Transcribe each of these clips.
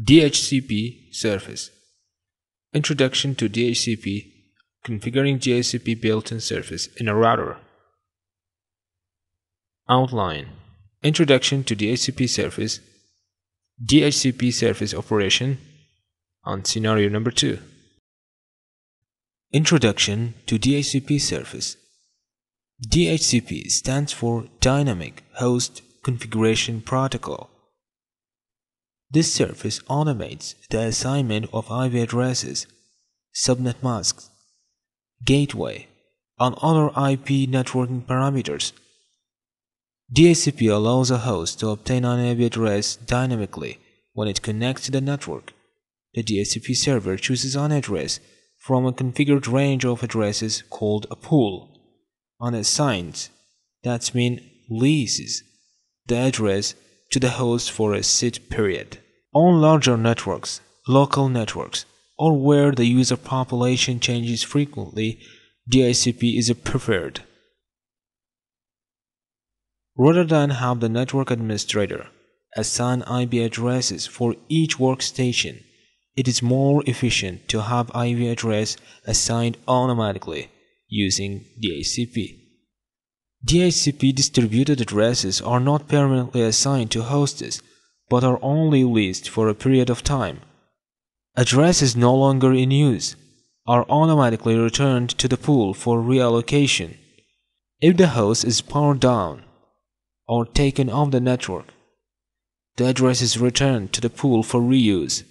DHCP Service Introduction to DHCP Configuring DHCP built-in service in a router. Outline. Introduction to DHCP service DHCP service operation on scenario number 2 Introduction to DHCP service DHCP stands for Dynamic Host Configuration Protocol this service automates the assignment of IP addresses, subnet masks, gateway, and other IP networking parameters. DHCP allows a host to obtain an IP address dynamically when it connects to the network. The DHCP server chooses an address from a configured range of addresses called a pool and assigns, that means leases, the address to the host for a set period. On larger networks, local networks, or where the user population changes frequently, DHCP is preferred. Rather than have the network administrator assign IP addresses for each workstation, it is more efficient to have IP address assigned automatically using DHCP. DHCP distributed addresses are not permanently assigned to hosts, but are only leased for a period of time. Addresses no longer in use are automatically returned to the pool for reallocation. If the host is powered down or taken off the network, the address is returned to the pool for reuse.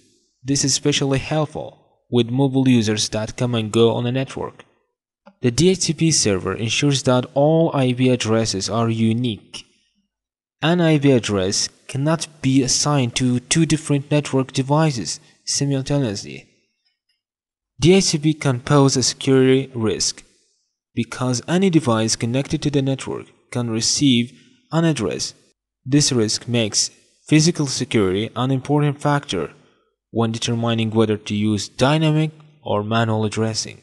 This is especially helpful with mobile users that come and go on a network. The DHCP server ensures that all IP addresses are unique. An IP address cannot be assigned to two different network devices simultaneously. DHCP can pose a security risk because any device connected to the network can receive an address. This risk makes physical security an important factor when determining whether to use dynamic or manual addressing.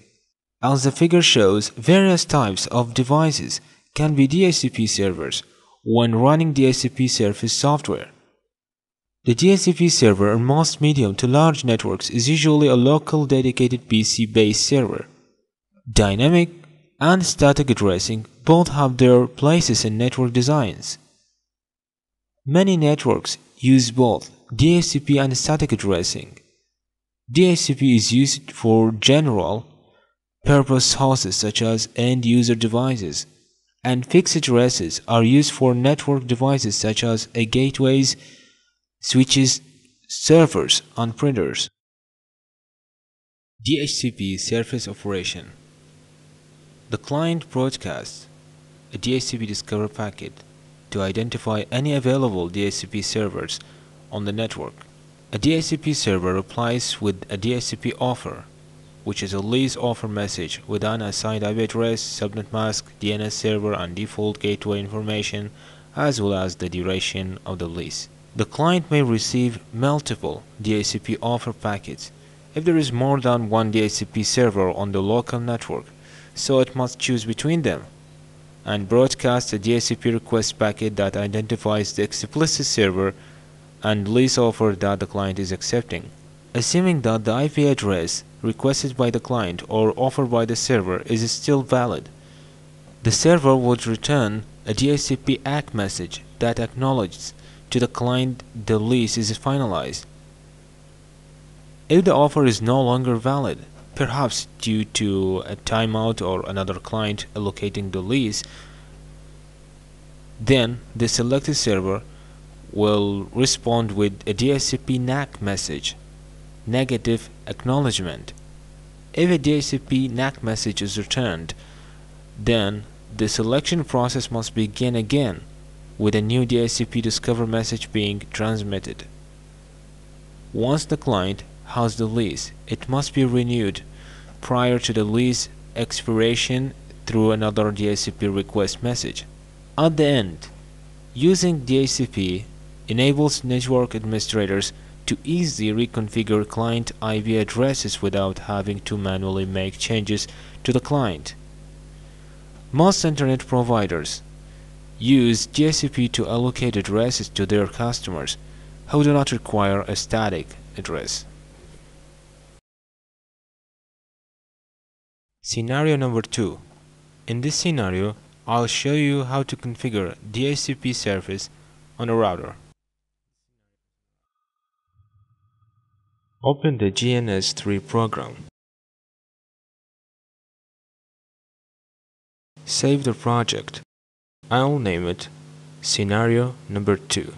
As the figure shows, various types of devices can be DHCP servers when running DHCP service software. The DHCP server on most medium to large networks is usually a local dedicated PC-based server. Dynamic and static addressing both have their places in network designs. Many networks use both DHCP and static addressing. DHCP is used for general purpose hosts such as end-user devices and fixed addresses are used for network devices such as gateways, switches, servers, and printers. DHCP Service Operation The client broadcasts a DHCP Discover packet to identify any available DHCP servers on the network. A DHCP server replies with a DHCP offer which is a lease offer message with an assigned IP address, subnet mask, DNS server and default gateway information as well as the duration of the lease. The client may receive multiple DHCP offer packets if there is more than one DHCP server on the local network, so it must choose between them and broadcast a DHCP request packet that identifies the explicit server and lease offer that the client is accepting. Assuming that the IP address requested by the client or offered by the server is still valid. The server would return a DHCP ACK message that acknowledges to the client the lease is finalized. If the offer is no longer valid, perhaps due to a timeout or another client allocating the lease, then the selected server will respond with a DHCP NACK message negative acknowledgement. If a DHCP NACK message is returned, then the selection process must begin again with a new DHCP discover message being transmitted. Once the client has the lease, it must be renewed prior to the lease expiration through another DHCP request message. At the end, using DHCP enables network administrators to easily reconfigure client IP addresses without having to manually make changes to the client. Most internet providers use DHCP to allocate addresses to their customers who do not require a static address. Scenario number 2. In this scenario, I'll show you how to configure DHCP service on a router. Open the GNS3 program. Save the project. I'll name it Scenario number 2.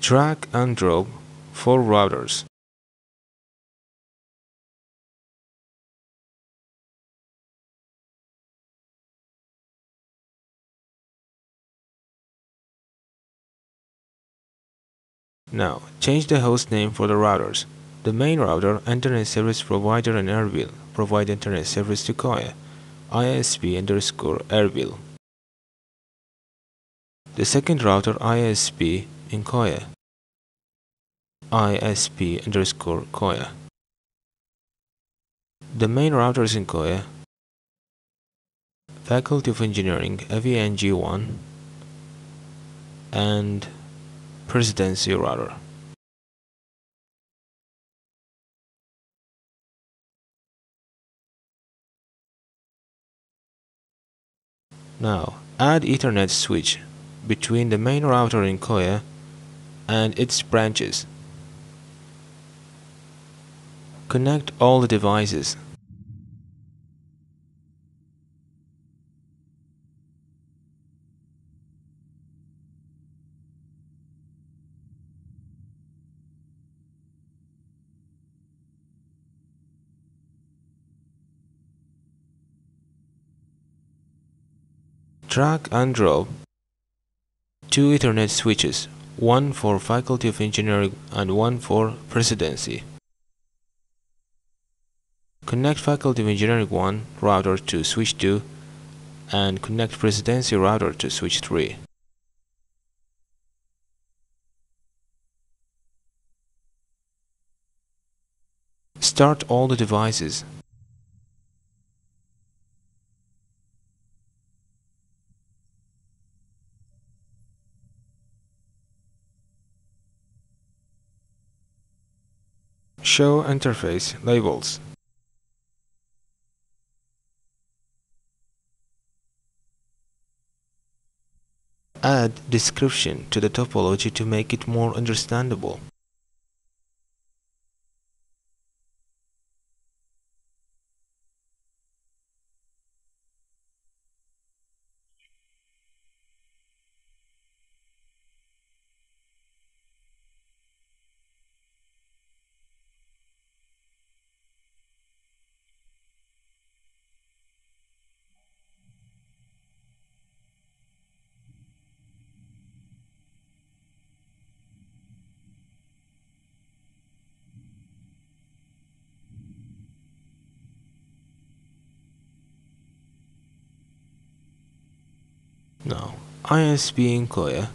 Drag and drop four routers. Now, change the host name for the routers. The main router, Internet Service Provider in Erbil, provide Internet service to Koya, ISP underscore Erbil. The second router, ISP in Koya, ISP underscore Koya. The main routers in Koya, Faculty of Engineering, AVNG1, and presidency router. Now, add Ethernet switch between the main router in Koya and its branches. Connect all the devices Drag and drop two Ethernet switches, one for Faculty of Engineering and one for Presidency. Connect Faculty of Engineering 1 router to switch 2 and connect Presidency router to switch 3. Start all the devices Show interface labels. Add description to the topology to make it more understandable. Now, ISP in Koya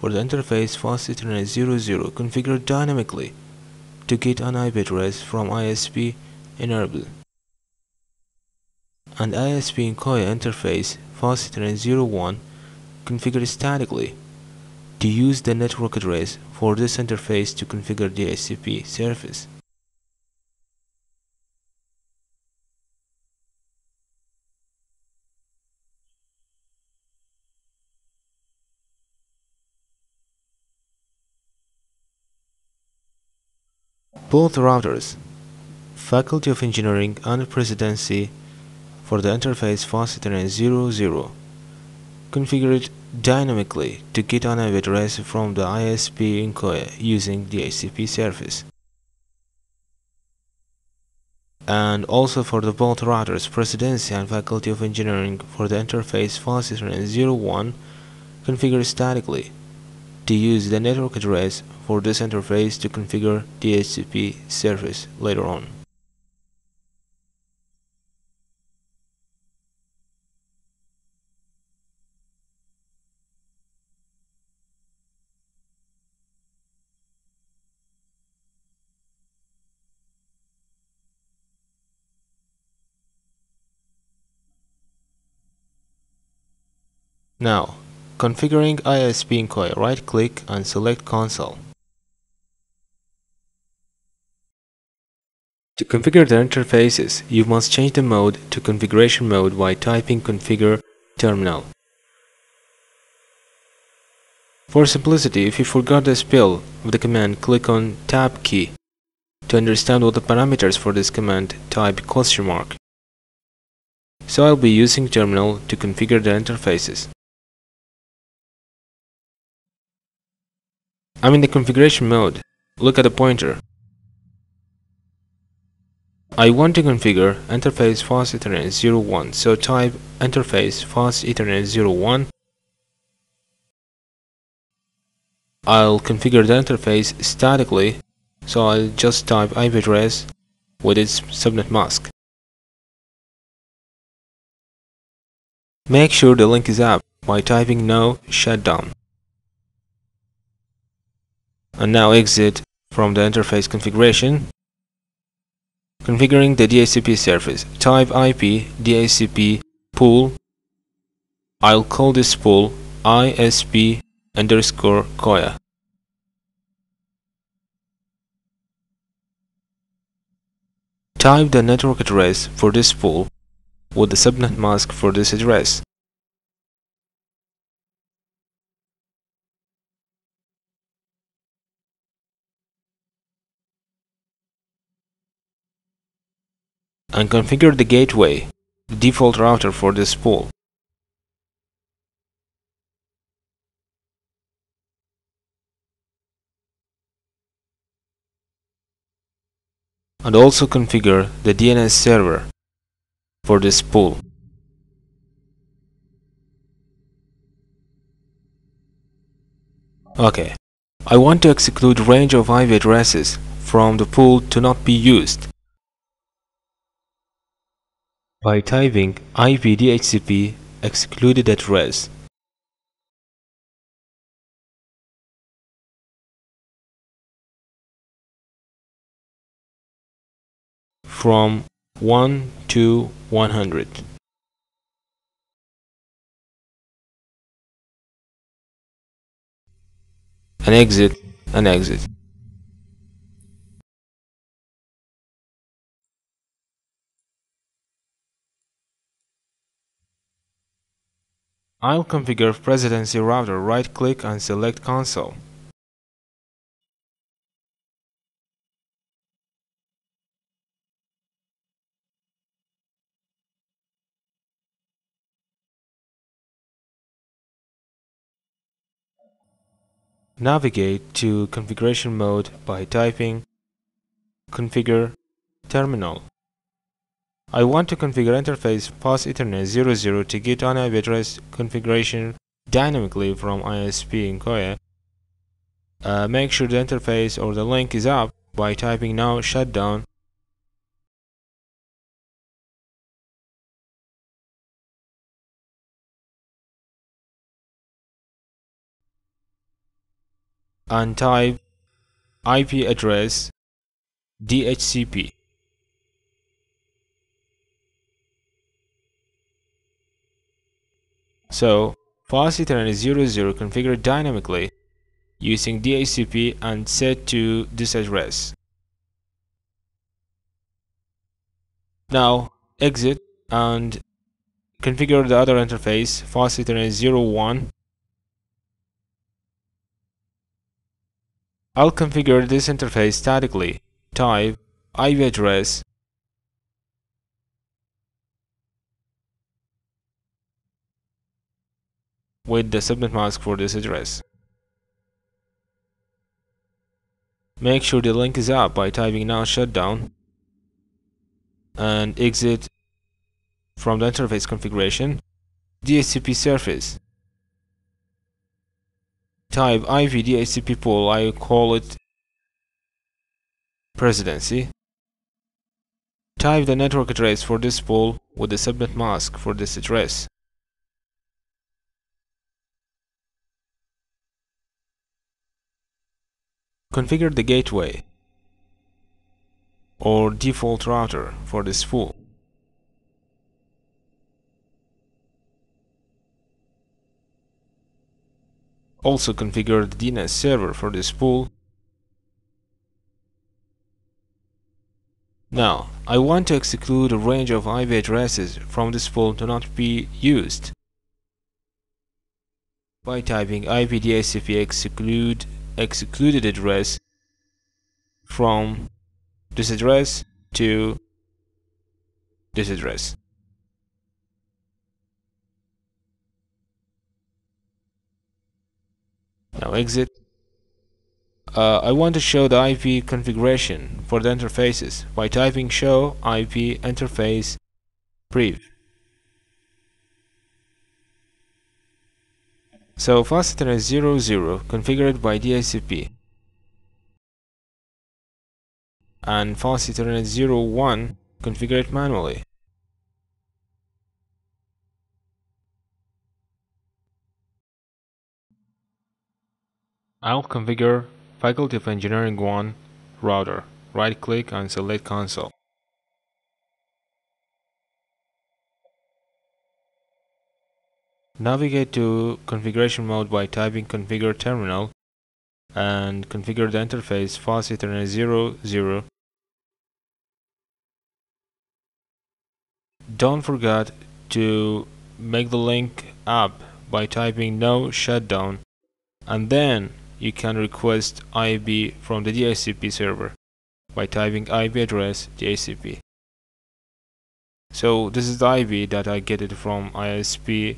for the interface fast Ethernet 00 configured dynamically to get an IP address from ISP Erbil And ISP in Koya interface fast Ethernet 01 configured statically to use the network address for this interface to configure the DHCP service. Both routers, Faculty of Engineering and Presidency for the interface fast Ethernet 00 configured dynamically to get an address from the ISP in using the DHCP service. And also for the both routers, Presidency and Faculty of Engineering for the interface fast Ethernet 01 configured statically to use the network address for this interface to configure DHCP service later on. Now, configuring ISP in Koya, right-click and select Console. To configure the interfaces, you must change the mode to configuration mode by typing configure terminal. For simplicity, if you forgot the spell of the command, click on Tab key. To understand what the parameters for this command, type question mark. So I'll be using terminal to configure the interfaces. I'm in the configuration mode. Look at the pointer. I want to configure interface fast ethernet 01 so type interface fast ethernet 01 I'll configure the interface statically, so I'll just type IP address with its subnet mask. Make sure the link is up by typing no shutdown. And now exit from the interface configuration. Configuring the DHCP service. Type IP DHCP pool. I'll call this pool ISP underscore Koya. Type the network address for this pool with the subnet mask for this address. And configure the gateway, the default router for this pool. and also configure the DNS server for this pool. Okay, I want to exclude range of IP addresses from the pool to not be used by typing ipdhcp excluded address from 1 to 100. An exit, an exit. I'll configure Presidency router, right click and select console. Navigate to configuration mode by typing configure terminal. I want to configure interface fast ethernet 00 to get an IP address configuration dynamically from ISP in Koya. Uh, make sure the interface or the link is up by typing now shutdown and type IP address DHCP. So, is 00 configured dynamically using DHCP and set to this address. Now, exit and configure the other interface, fast Ethernet 01 I'll configure this interface statically. Type IP address with the subnet mask for this address. Make sure the link is up by typing now shutdown and exit from the interface configuration DHCP service type IP DHCP pool, I call it presidency. Type the network address for this pool with the subnet mask for this address. Configure the gateway or default router for this pool. also configure the DNS server for this pool. Now, I want to exclude a range of IP addresses from this pool to not be used by typing ipdhcp exclude excluded address from this address to this address. Now exit. Uh, I want to show the IP configuration for the interfaces by typing show IP interface brief. So fast Ethernet 00 configured by DHCP and fast Ethernet 01 configured manually. I'll configure Faculty of Engineering 1 router. Right click and select console. Navigate to configuration mode by typing configure terminal and configure the interface fast ethernet 00. 0. Don't forget to make the link up by typing no shutdown and then you can request IP from the DHCP server by typing IP address DHCP. So this is the IP that I get it from ISP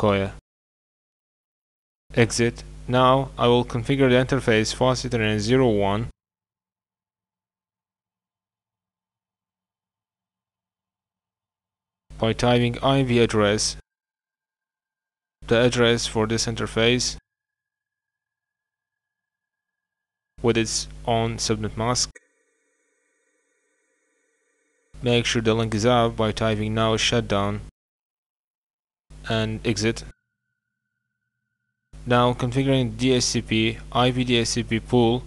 Okoya. Exit. Now I will configure the interface fast Ethernet 01 by typing IP address the address for this interface with its own subnet mask. Make sure the link is up by typing now shutdown and exit. Now configuring DHCP IP DHCP pool.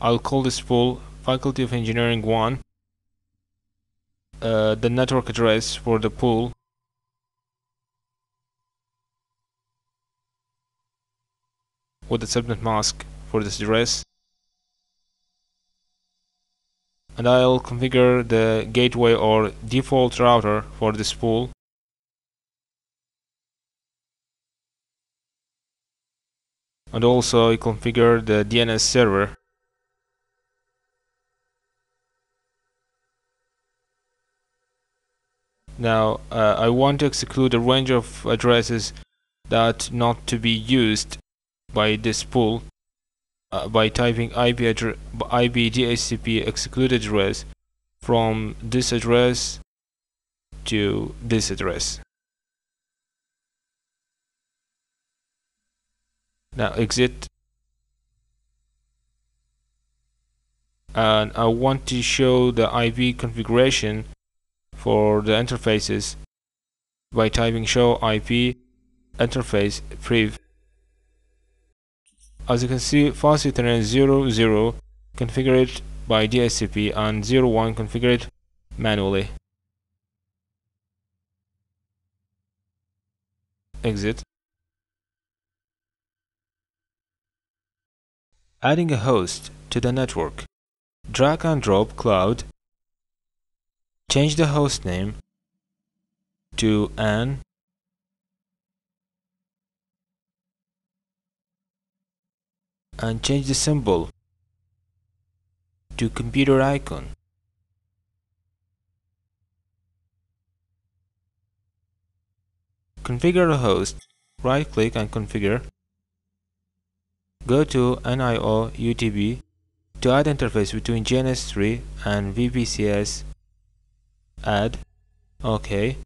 I'll call this pool Faculty of Engineering 1. Uh, the network address for the pool with the subnet mask for this address and I'll configure the gateway or default router for this pool and also configure the DNS server now uh, I want to exclude a range of addresses that not to be used by this pool uh, by typing IP, IP DHCP excluded address from this address to this address. Now exit and I want to show the IP configuration for the interfaces by typing show IP interface brief as you can see, fast Ethernet 00 configured by DHCP and 01 configured manually. Exit. Adding a host to the network. Drag and drop cloud. Change the host name to an and change the symbol to computer icon. Configure a host, right click and configure. Go to NIO UDP to add interface between GNS3 and VPCS. Add. OK.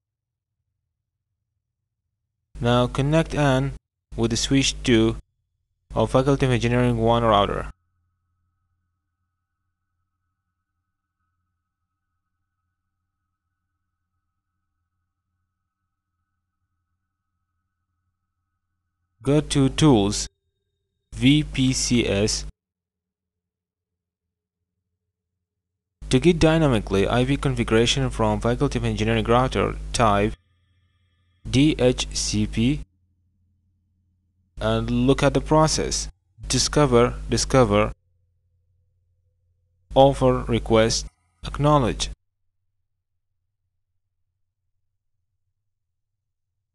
Now connect AN with the switch to of Faculty of Engineering 1 router. Go to Tools, VPCS. To get dynamically IP configuration from Faculty of Engineering router, type DHCP and look at the process. Discover, discover, offer, request, acknowledge.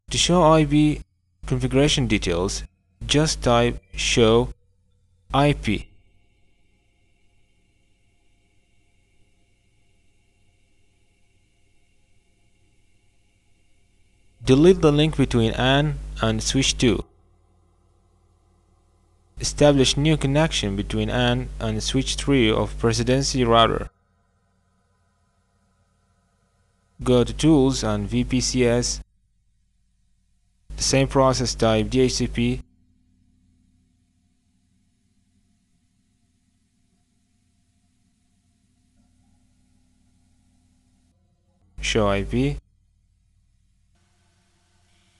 To show IP configuration details, just type show IP. Delete the link between AN and switch 2. Establish new connection between AN and switch 3 of presidency router. Go to Tools and VPCS. The same process type DHCP. Show IP.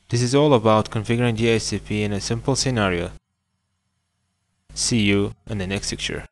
This is all about configuring the DHCP in a simple scenario. See you in the next lecture.